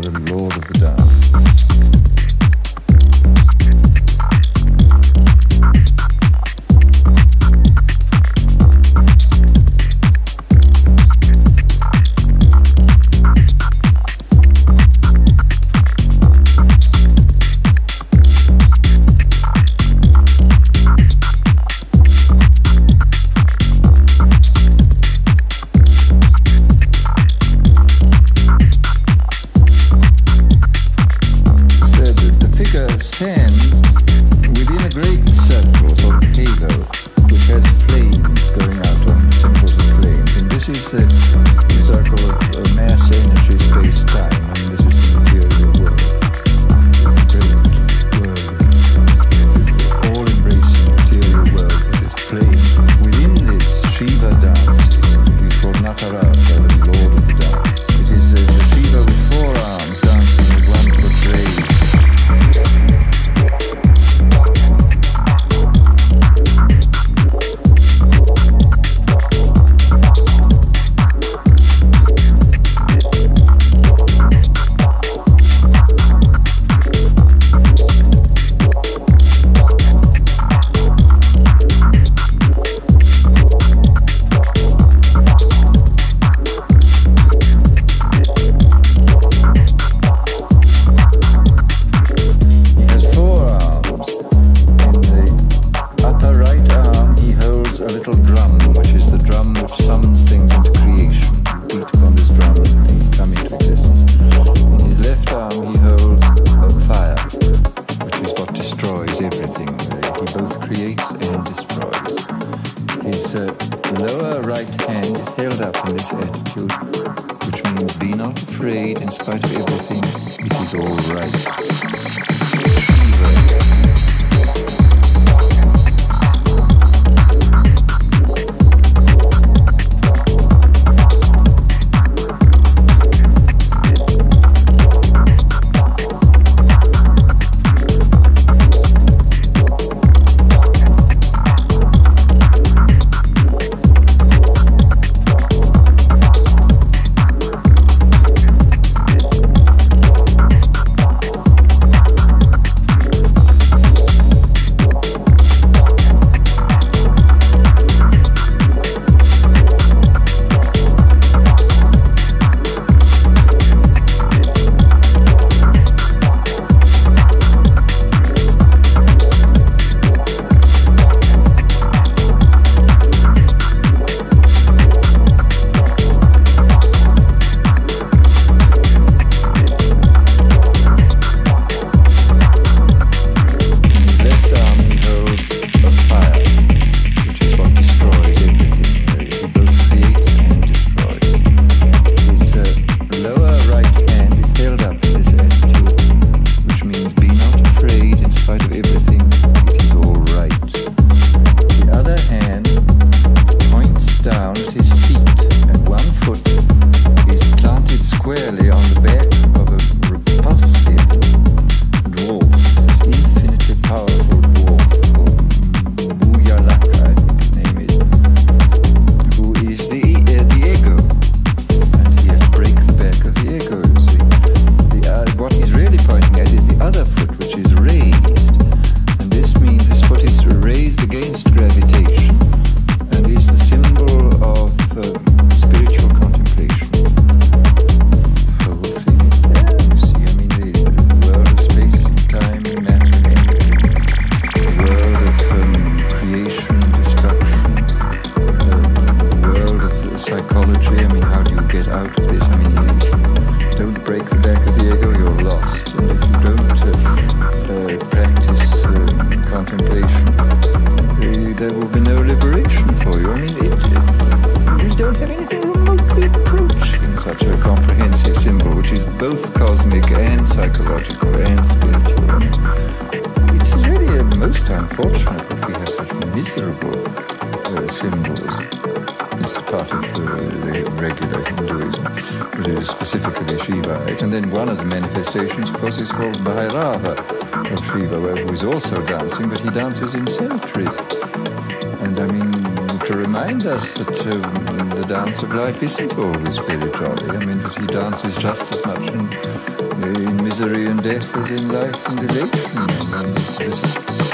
The Lord of the Dark. made in spite of everything, it is all right. Don't break the back of the ego, you're lost. And if you don't uh, uh, practice uh, contemplation, there will be no liberation for you. I mean, it, we don't have anything remotely approaching such a comprehensive symbol, which is both cosmic and psychological and spiritual. It's really a most unfortunate. properties specific to Shiva, And then one of the manifestations, of course, is called Bhairava of Shiva, who is also dancing, but he dances in cemeteries. And I mean, to remind us that um, the dance of life isn't always very jolly. I mean, that he dances just as much in, in misery and death as in life and elation.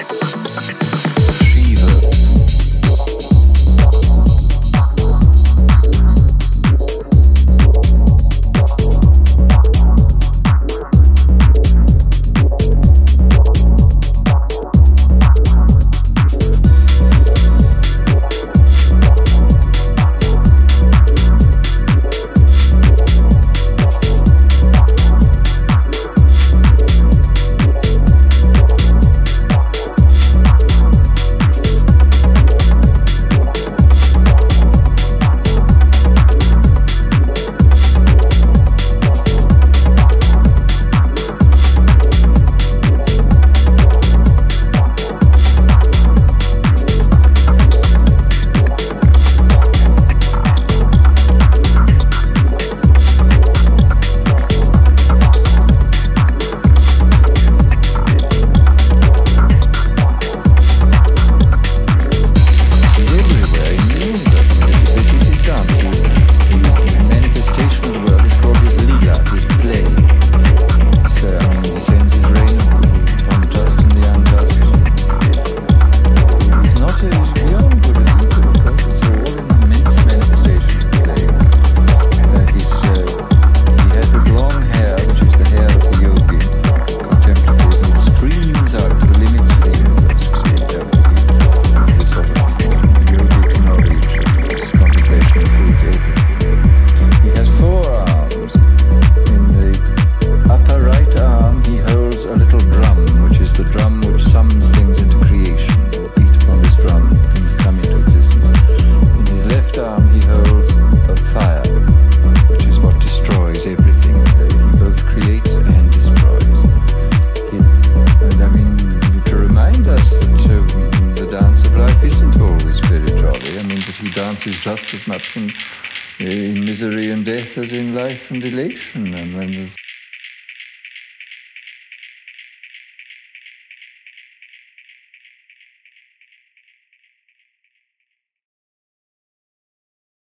misery and death as in life and elation. And when